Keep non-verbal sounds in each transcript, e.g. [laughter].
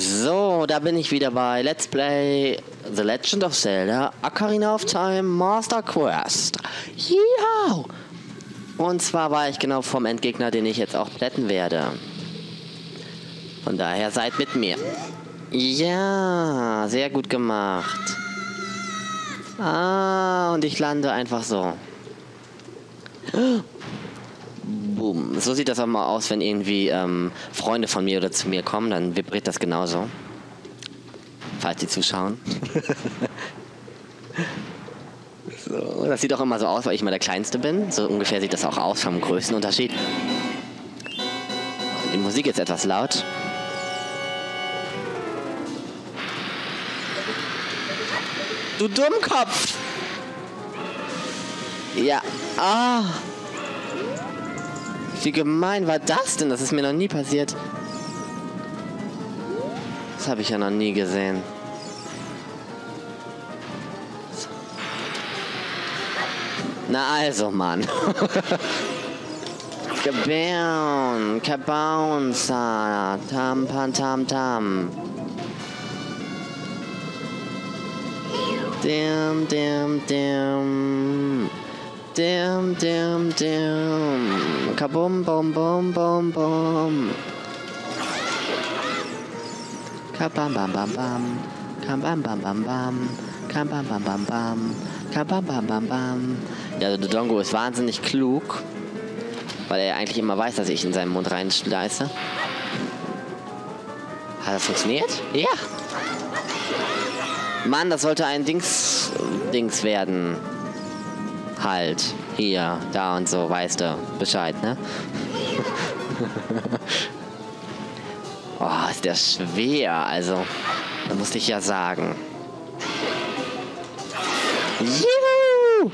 So, da bin ich wieder bei Let's Play The Legend of Zelda Ocarina of Time Master Quest. Ja! Und zwar war ich genau vom Endgegner, den ich jetzt auch plätten werde. Von daher seid mit mir. Ja, sehr gut gemacht. Ah, und ich lande einfach so. Boom. So sieht das auch mal aus, wenn irgendwie ähm, Freunde von mir oder zu mir kommen, dann vibriert das genauso. Falls die zuschauen. [laughs] so, das sieht auch immer so aus, weil ich mal der Kleinste bin. So ungefähr sieht das auch aus vom Größenunterschied. Die Musik ist etwas laut. Du Dummkopf! Ja. Ah. Wie gemein war das denn? Das ist mir noch nie passiert. Das habe ich ja noch nie gesehen. Na also, Mann. [laughs] Kabown, Kabouncer, tam, pam, tam, tam. Dim, dim, dim. Dim, dim, dim. Kabum, bum, bum, bum, bum. Kabam, bam, bam, bam. Kabam, bam, bam, bam. Kabam, bam, bam, bam. Kabam, bam, bam, bam. Ja, der Dongo ist wahnsinnig klug, weil er eigentlich immer weiß, dass ich in seinen Mund reinschleiße. Hat das funktioniert? Ja. Mann, das sollte ein Dings, Dings werden halt, hier, da und so, weißt du Bescheid, ne? [laughs] oh, ist der schwer, also, da musste ich ja sagen. Juhu!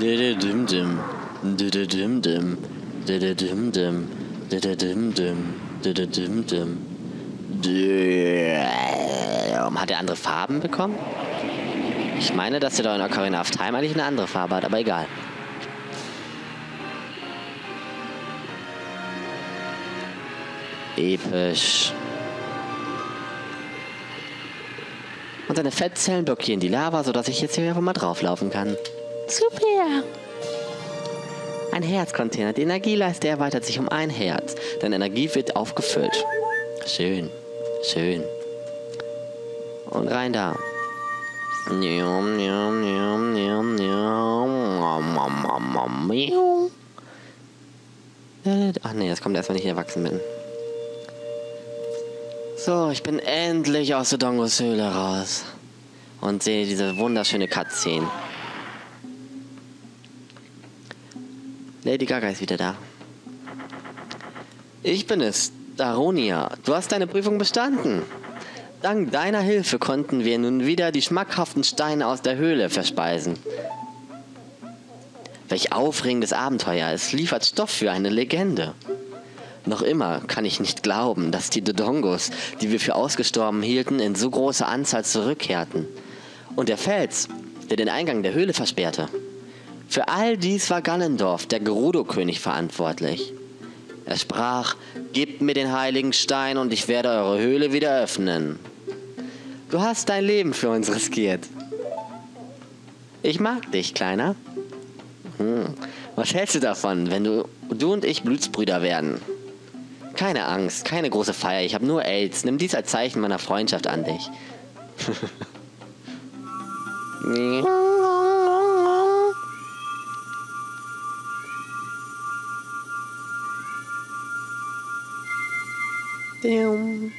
Dididim-dim, dididim-dim, dididim-dim, dididim-dim, dididim-dim. Hat er andere Farben bekommen? Ich meine, dass der da in Ocarina of Time eigentlich eine andere Farbe hat, aber egal. Episch. Und seine Fettzellen blockieren die Lava, sodass ich jetzt hier einfach mal drauflaufen kann. Super! Ein Herzcontainer. Die Energieleiste erweitert sich um ein Herz. Deine Energie wird aufgefüllt. Schön. Schön. Und rein da. Ach nee, das kommt erst, wenn ich erwachsen bin. So, ich bin endlich aus der Dongos Höhle raus. Und sehe diese wunderschöne Cutscene. Lady Gaga ist wieder da. Ich bin es, Daronia. Du hast deine Prüfung bestanden. Dank deiner Hilfe konnten wir nun wieder die schmackhaften Steine aus der Höhle verspeisen. Welch aufregendes Abenteuer, es liefert Stoff für eine Legende. Noch immer kann ich nicht glauben, dass die Dodongos, die wir für ausgestorben hielten, in so großer Anzahl zurückkehrten. Und der Fels, der den Eingang der Höhle versperrte. Für all dies war Gallendorf, der Gerudo-König, verantwortlich. Er sprach, Gebt mir den heiligen Stein und ich werde eure Höhle wieder öffnen. Du hast dein Leben für uns riskiert. Ich mag dich, Kleiner. Hm. Was hältst du davon, wenn du, du und ich Blutsbrüder werden? Keine Angst, keine große Feier. Ich habe nur AIDS. Nimm dies als Zeichen meiner Freundschaft an dich. [laughs] Damn.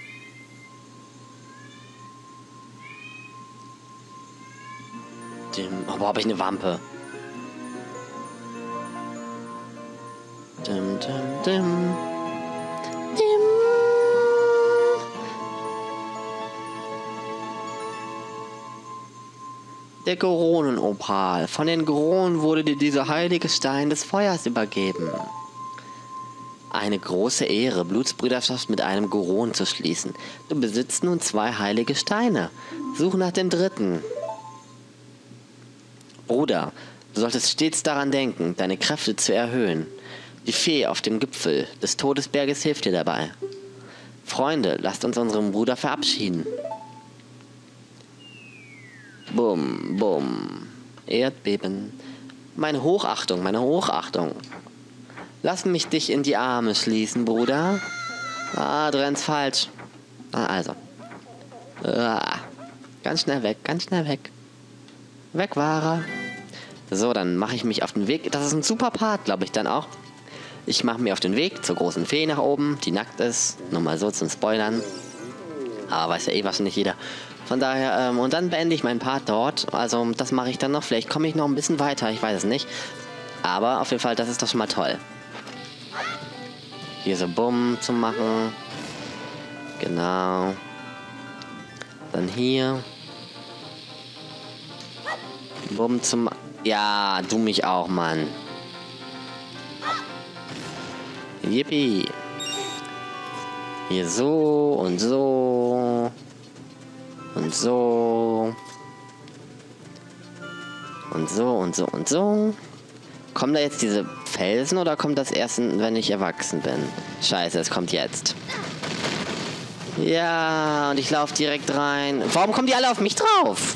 Wo habe ich eine Wampe? Dim, dim, dim. Dim. Der Goronenopal. Von den Goronen wurde dir dieser heilige Stein des Feuers übergeben. Eine große Ehre, Blutsbrüderschaft mit einem Goron zu schließen. Du besitzt nun zwei heilige Steine. Such nach dem dritten. Bruder, du solltest stets daran denken, deine Kräfte zu erhöhen. Die Fee auf dem Gipfel des Todesberges hilft dir dabei. Freunde, lasst uns unseren Bruder verabschieden. Bum, bum. Erdbeben. Meine Hochachtung, meine Hochachtung. Lass mich dich in die Arme schließen, Bruder. Ah, du rennst falsch. Ah, also. Ah, ganz schnell weg, ganz schnell weg. Weg war er. So, dann mache ich mich auf den Weg. Das ist ein super Part, glaube ich, dann auch. Ich mache mir auf den Weg zur großen Fee nach oben, die nackt ist. Nur mal so zum Spoilern. Aber weiß ja eh wahrscheinlich jeder. Von daher, ähm, und dann beende ich meinen Part dort. Also, das mache ich dann noch. Vielleicht komme ich noch ein bisschen weiter, ich weiß es nicht. Aber auf jeden Fall, das ist doch schon mal toll. Hier so Bumm zu machen. Genau. Dann hier. Bumm zum... Ja, du mich auch, Mann. Yippie. Hier so und so. Und so. Und so und so und so. Kommen da jetzt diese Felsen oder kommt das erst, wenn ich erwachsen bin? Scheiße, es kommt jetzt. Ja, und ich laufe direkt rein. Warum kommen die alle auf mich drauf?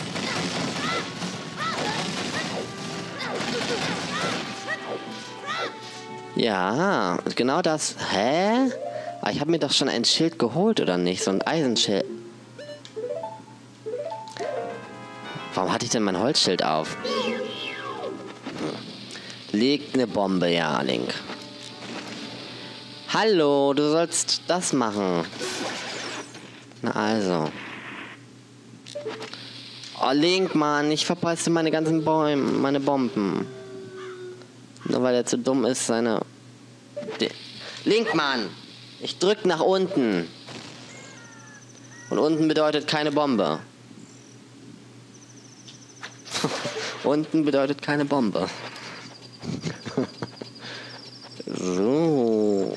Ja, genau das. Hä? Aber ich habe mir doch schon ein Schild geholt, oder nicht? So ein Eisenschild. Warum hatte ich denn mein Holzschild auf? Legt eine Bombe, ja, Link. Hallo, du sollst das machen. Na also. Oh, Link, Mann, ich verpasse meine ganzen Bäume, meine Bomben. Nur weil er zu dumm ist, seine... De Link, Mann! Ich drück nach unten. Und unten bedeutet keine Bombe. [laughs] unten bedeutet keine Bombe. [laughs] so.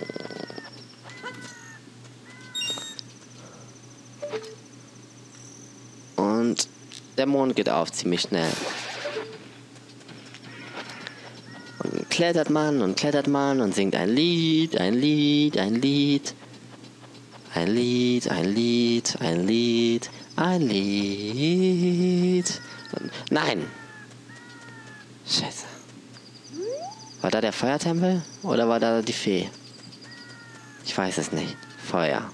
Und der Mond geht auf ziemlich schnell. Und klettert man und klettert man und singt ein Lied, ein Lied, ein Lied. Ein Lied, ein Lied, ein Lied, ein Lied. Nein! Scheiße. War da der Feuertempel oder war da die Fee? Ich weiß es nicht. Feuer.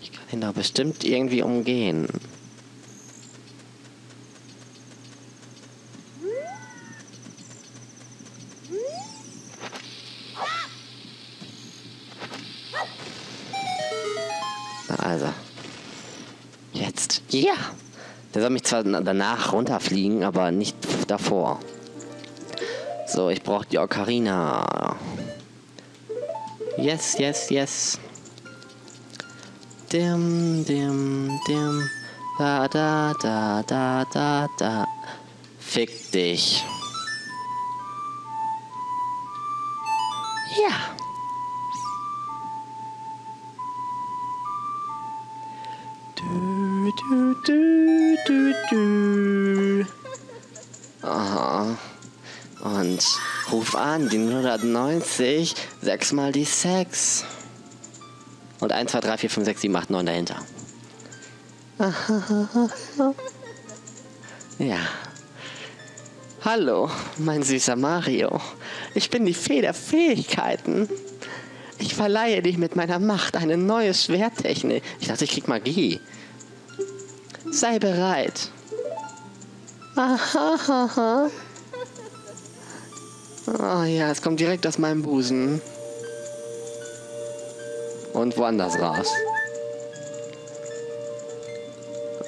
Ich kann ihn doch bestimmt irgendwie umgehen. Jetzt. Ja! Der soll mich zwar danach runterfliegen, aber nicht davor. So, ich brauche die Ocarina. Yes, yes, yes. Dim, dim, dim. Da, da, da, da, da, da. Fick dich. Du, du, du, du. Aha. Und ruf an, die 190, sechsmal die Sex. Und 1, 2, 3, 4, 5, 6, 7, 8, 9 dahinter. [laughs] Ja. Hallo, mein süßer Mario. Ich bin die Fee der Fähigkeiten. Ich verleihe dich mit meiner Macht eine neue Schwerttechnik. Ich dachte, ich krieg Magie. Sei bereit. Ahahaha. Oh ja, es kommt direkt aus meinem Busen. Und woanders raus.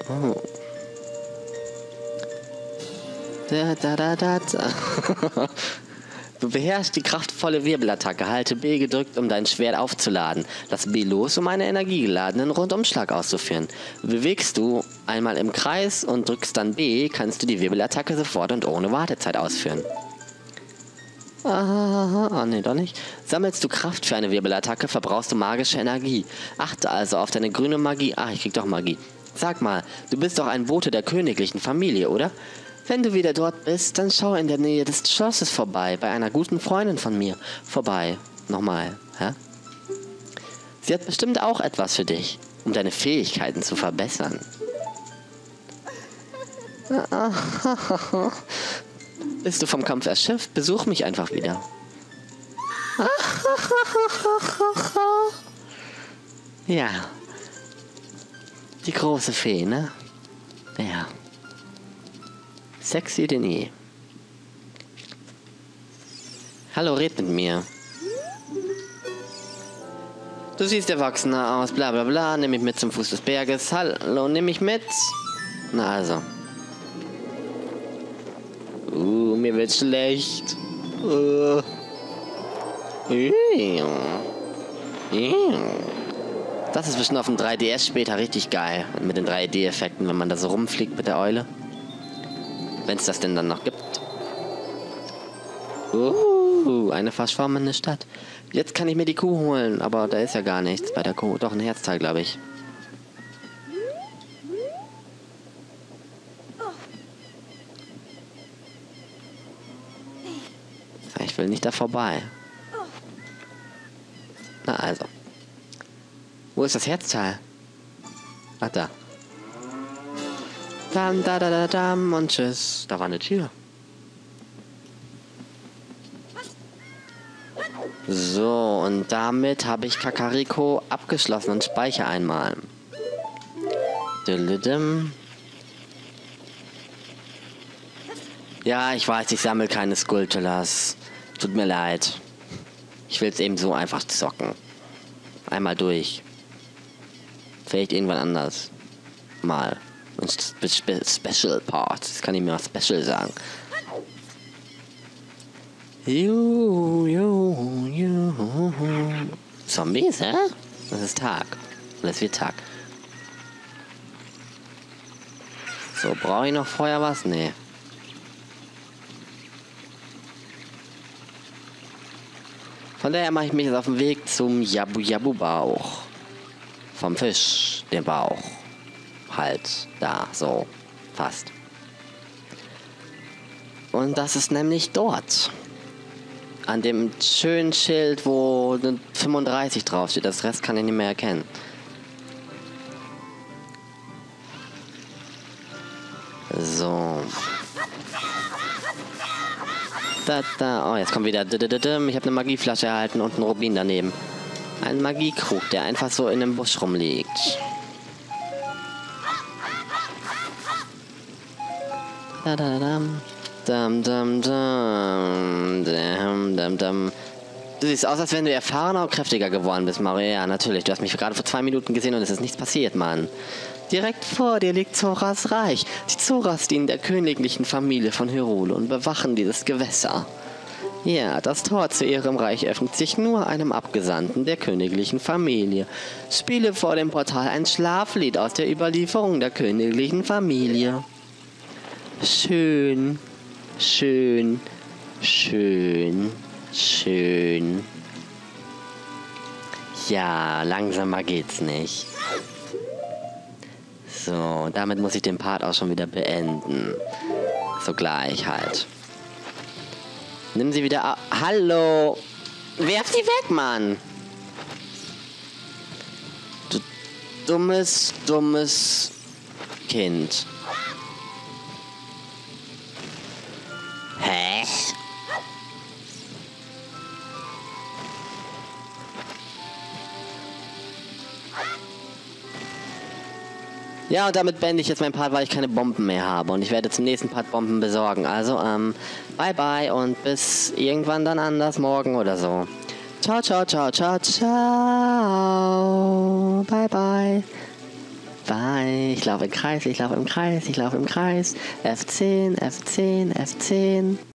Oh. Da, da, da, da, da. [laughs] Du beherrschst die kraftvolle Wirbelattacke. Halte B gedrückt, um dein Schwert aufzuladen. Lass B los, um einen energiegeladenen Rundumschlag auszuführen. Bewegst du einmal im Kreis und drückst dann B, kannst du die Wirbelattacke sofort und ohne Wartezeit ausführen. Ah, ah, nee, doch nicht. Sammelst du Kraft für eine Wirbelattacke, verbrauchst du magische Energie. Achte also auf deine grüne Magie. Ah, ich krieg doch Magie. Sag mal, du bist doch ein Bote der königlichen Familie, oder? Wenn du wieder dort bist, dann schau in der Nähe des Schlosses vorbei, bei einer guten Freundin von mir. Vorbei. Nochmal, hä? Sie hat bestimmt auch etwas für dich, um deine Fähigkeiten zu verbessern. [laughs] Bist du vom Kampf erschöpft? Besuch mich einfach wieder. [laughs] Ja. Die große Fee, ne? Ja. Sexy denn eh. Hallo, red mit mir. Du siehst erwachsener aus, bla bla bla, nimm mich mit zum Fuß des Berges. Hallo, nimm mich mit. Na also. Mir wird schlecht. Uh. Das ist bestimmt auf dem 3DS später richtig geil. Mit den 3D-Effekten, wenn man da so rumfliegt mit der Eule. Wenn es das denn dann noch gibt. Uh, eine verschwommene Stadt. Jetzt kann ich mir die Kuh holen, aber da ist ja gar nichts bei der Kuh. Doch, ein Herzteil, glaube ich. Ich will nicht da vorbei. Na also. Wo ist das Herzteil? Ach, da. Dam, da, da, da, dam und tschüss. Da war eine Tür. So, und damit habe ich Kakariko abgeschlossen und speichere einmal. Ja, ich weiß, ich sammle keine Skulptulas. Tut mir leid. Ich will es eben so einfach zocken. Einmal durch. Vielleicht irgendwann anders. Mal. Ein Spe Special Part. Das kann ich mir mal Special sagen. Juhu, juhu, juhu. Zombies, hä? Das ist Tag. Und es wird Tag. So, brauche ich noch vorher was? Nee. Von daher mache ich mich jetzt auf den Weg zum Yabu Yabu Bauch. Vom Fisch, den Bauch. Halt, da, so, fast. Und das ist nämlich dort. An dem schönen Schild, wo 35 draufsteht. Das Rest kann ich nicht mehr erkennen. So. Da, da. Oh, jetzt kommt wieder. Ich habe eine Magieflasche erhalten und einen Rubin daneben. Ein Magiekrug, der einfach so in dem Busch rumliegt. Da, da, da, dam, dam, dam, dam, dam, dam. Du siehst aus, als wenn du erfahrener und kräftiger geworden bist, Mario. Ja, natürlich. Du hast mich gerade vor zwei Minuten gesehen und es ist nichts passiert, Mann. Direkt vor dir liegt Zoras Reich. Die Zoras dienen der königlichen Familie von Hyrule und bewachen dieses Gewässer. Ja, das Tor zu ihrem Reich öffnet sich nur einem Abgesandten der königlichen Familie. Spiele vor dem Portal ein Schlaflied aus der Überlieferung der königlichen Familie. Schön, schön, schön, schön. Ja, langsamer geht's nicht. So, damit muss ich den Part auch schon wieder beenden. Sogleich halt. Nimm sie wieder. Hallo! Werf sie weg, Mann! Du dummes, dummes Kind. Ja, und damit beende ich jetzt meinen Part, weil ich keine Bomben mehr habe. Und ich werde zum nächsten Part Bomben besorgen. Also, ähm, bye bye und bis irgendwann dann anders, morgen oder so. Ciao, ciao, ciao, ciao, ciao. Bye bye. Bye. Ich laufe im Kreis, ich laufe im Kreis, ich laufe im Kreis. F10, F10, F10.